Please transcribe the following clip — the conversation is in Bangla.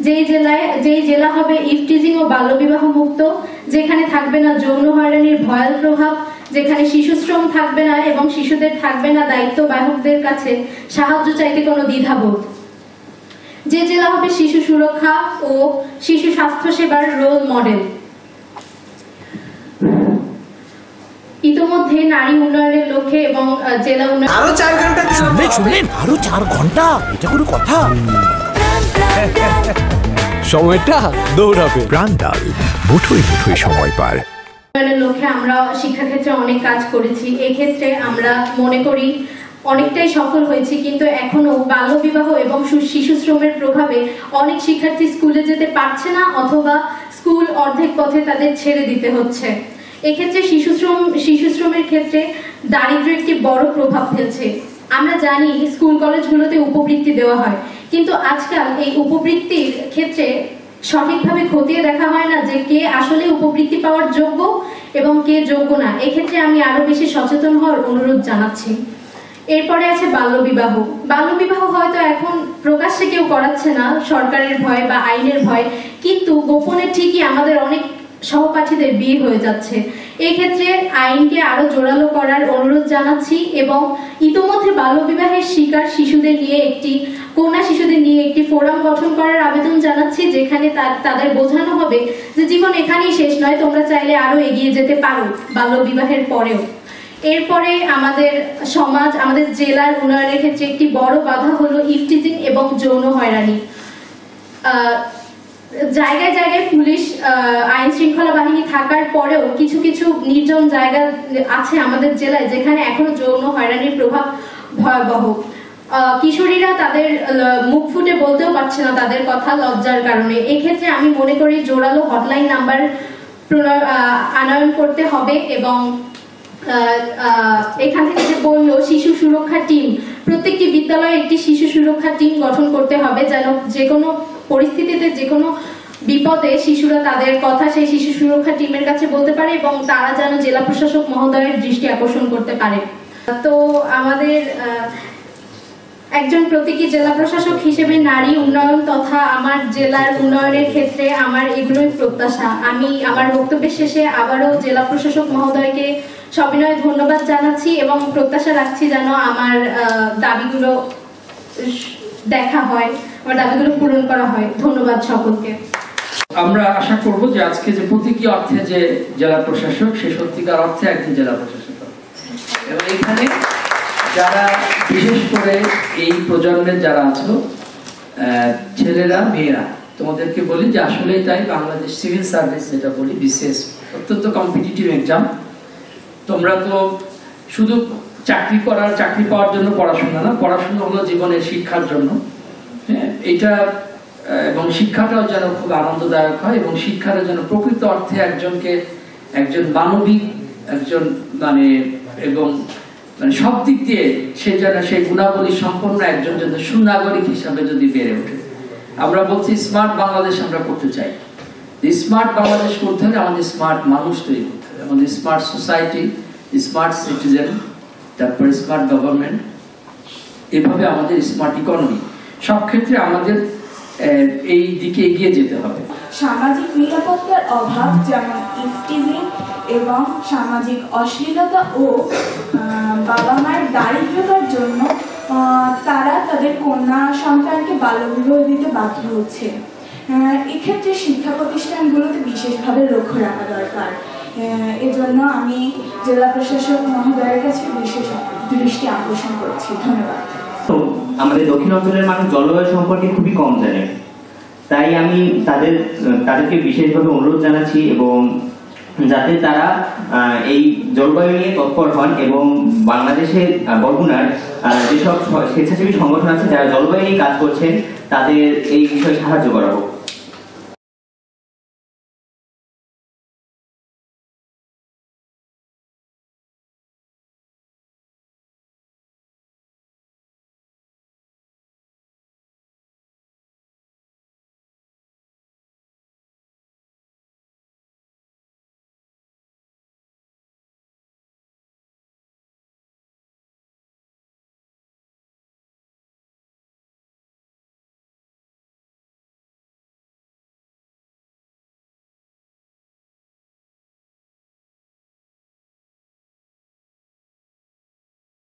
যেই জেলায় যেই জেলা হবে ইফটিজিং ও বাল্যবিবাহ মুক্ত যেখানে থাকবে না যৌন হয়রানির ভয়াল প্রভাব যেখানে শিশুশ্রম থাকবে না এবং শিশুদের থাকবে না দায়িত্ববাহকদের কাছে সাহায্য চাইতে কোনো দ্বিধাবোধ। যে জেলা হবে শিশু সুরক্ষা ও শিশু স্বাস্থ্য সেবার রোল মডেল ইতোমধ্যে নারী উন্নয়নের লক্ষ্যে এবং জেলা উন্নয়ন আরও চার ঘণ্টা আরও চার ঘণ্টা? এটা কোনো কথা? সময়টা দৌড়াবে। প্রাণডাল মুঠোয় মুঠোয় সময় পার। লক্ষ্যে আমরা শিক্ষাক্ষেত্রে অনেক কাজ করেছি। এই ক্ষেত্রে আমরা মনে করি অনেকটাই সফল হয়েছি কিন্তু এখনও বাল্যবিবাহ এবং শিশু শ্রমের প্রভাবে অনেক শিক্ষার্থী স্কুলে যেতে পারছে না অথবা স্কুল অর্ধেক পথে তাদের ছেড়ে দিতে হচ্ছে। এক্ষেত্রে শিশু শ্রম শিশু শ্রমের ক্ষেত্রে দারিদ্র একটি বড় প্রভাব ফেলছে। আমরা জানি স্কুল কলেজগুলোতে উপবৃত্তি দেওয়া হয়। কিন্তু আজকাল এই উপবৃত্তির ক্ষেত্রে সঠিকভাবে খতিয়ে দেখা হয় না যে কে আসলে উপবৃত্তি পাওয়ার যোগ্য এবং কে যোগ্য না। এক্ষেত্রে আমি আরও বেশি সচেতন হওয়ার অনুরোধ জানাচ্ছি। এরপরে আছে বাল্যবিবাহ। বাল্যবিবাহ হয়তো এখন প্রকাশ্যে কেউ করাচ্ছে না, সরকারের ভয় বা আইনের ভয়, কিন্তু গোপনে ঠিকই আমাদের অনেক সহপাঠীদের বিয়ে হয়ে যাচ্ছে। এক্ষেত্রে আইনকে আরও জোরালো করার অনুরোধ জানাচ্ছি এবং ইতোমধ্যে বাল্যবিবাহের শিকার শিশুদের নিয়ে একটি, কন্যা শিশুদের নিয়ে একটি ফোরাম গঠন করার আবেদন জানাচ্ছি, যেখানে তাদের বোঝানো হবে যে জীবন এখানেই শেষ নয়, তোমরা চাইলে আরও এগিয়ে যেতে পারো বাল্যবিবাহের পরেও। এরপরে আমাদের সমাজ, আমাদের জেলার উন্নয়নের ক্ষেত্রে একটি বড় বাধা হলো ইফটিজিং এবং যৌন হয়রানি। জায়গায় জায়গায় পুলিশ আইন শৃঙ্খলা বাহিনী থাকার পরেও কিছু কিছু নির্জন জায়গা আছে আমাদের জেলায় যেখানে এখনও যৌন হয়রানির প্রভাব ভয়াবহ। কিশোরীরা তাদের মুখ ফুটে বলতেও পারছে না তাদের কথা লজ্জার কারণে। এক্ষেত্রে আমি মনে করি জোরালো হটলাইন নাম্বার আনয়ন করতে হবে এবং এখান থেকে যে বলল শিশু সুরক্ষা টিম, প্রত্যেকটি বিদ্যালয়ে একটি শিশু সুরক্ষা টিম গঠন করতে হবে যেন যে কোনো পরিস্থিতিতে যে কোনো বিপদে শিশুরা তাদের কথা সেই শিশু সুরক্ষা টিমের কাছে বলতে পারে এবং তারা যেন জেলা প্রশাসক মহোদয়ের দৃষ্টি আকর্ষণ করতে পারে। তো আমাদের একজন প্রতীকী জেলা প্রশাসক হিসেবে নারী উন্নয়ন তথা আমার জেলার উন্নয়নের ক্ষেত্রে আমার এগুলোই প্রত্যাশা। আমি আমার বক্তব্যের শেষে আবারও জেলা প্রশাসক মহোদয়কে সবিনয় ধন্যবাদ জানাচ্ছি এবং প্রত্যাশা রাখছি যেন আমার দাবিগুলো দেখা হয়। আমার দাবিগুলো পূরণ করা হয়। ধন্যবাদ সকলকে। আমরা আশা করব যে আজকে যে প্রতীকী অর্থে যে জেলা প্রশাসক, সে সত্যিকার অর্থে জেলা প্রশাসক। এবং এখানে যারা বিশেষ করে এই প্রজন্মের যারা আছো ছেলেরা, মেয়েরা, তোমাদেরকে বলি যে আসলে তাই বাংলাদেশ সিভিল সার্ভিস যেটা বলি, বিশেষ অত্যন্ত কম্পিটিটিভ এক্সাম তোমরা তো শুধু চাকরি করার, চাকরি পাওয়ার জন্য পড়াশোনা না, পড়াশোনা হলো জীবনের শিক্ষার জন্য। এটা এবং শিক্ষাটাও যেন খুব আনন্দদায়ক হয় এবং শিক্ষাটা যেন প্রকৃত অর্থে একজনকে, একজন মানবিক একজন মানে এবং মানে সব দিক দিয়ে সে যেন সেই গুণাবলী সম্পন্ন একজন যেন সুনাগরিক হিসাবে যদি বেড়ে ওঠে। আমরা বলছি স্মার্ট বাংলাদেশ আমরা করতে চাই। স্মার্ট বাংলাদেশ করতে হলে আমাদের স্মার্ট মানুষ তৈরি করতে হবে। আমাদের স্মার্ট সোসাইটি, স্মার্ট সিটিজেন, তারপরে স্মার্ট গভর্নমেন্ট, এভাবে আমাদের স্মার্ট ইকোনমি। সব ক্ষেত্রে আমাদের এই দিকে এগিয়ে যেতে হবে। সামাজিক নিরাপত্তার অভাব যেমন ইফটিজিং এবং সামাজিক অশ্লীলতা ও বাবা মায়ের দারিদ্রতার জন্য তারা তাদের কন্যা সন্তানকে বাল্যবিবাহ দিতে বাধ্য হচ্ছে। এক্ষেত্রে শিক্ষা প্রতিষ্ঠানগুলোতে বিশেষভাবে লক্ষ্য রাখা দরকার। এজন্য আমি জেলা প্রশাসক মহোদয়ের কাছে বিশেষ দৃষ্টি আকর্ষণ করছি। ধন্যবাদ। তো আমাদের দক্ষিণ অঞ্চলের মানুষ জলবায়ু সম্পর্কে খুবই কম জানে। তাই আমি তাদের তাদেরকে বিশেষভাবে অনুরোধ জানাচ্ছি এবং যাতে তারা এই জলবায়ু নিয়ে তৎপর হন এবং বাংলাদেশের আহ, বরগুনার যেসব স্বেচ্ছাসেবী সংগঠন আছে যারা জলবায়ু নিয়ে কাজ করছেন তাদের এই বিষয়ে সাহায্য করা হোক।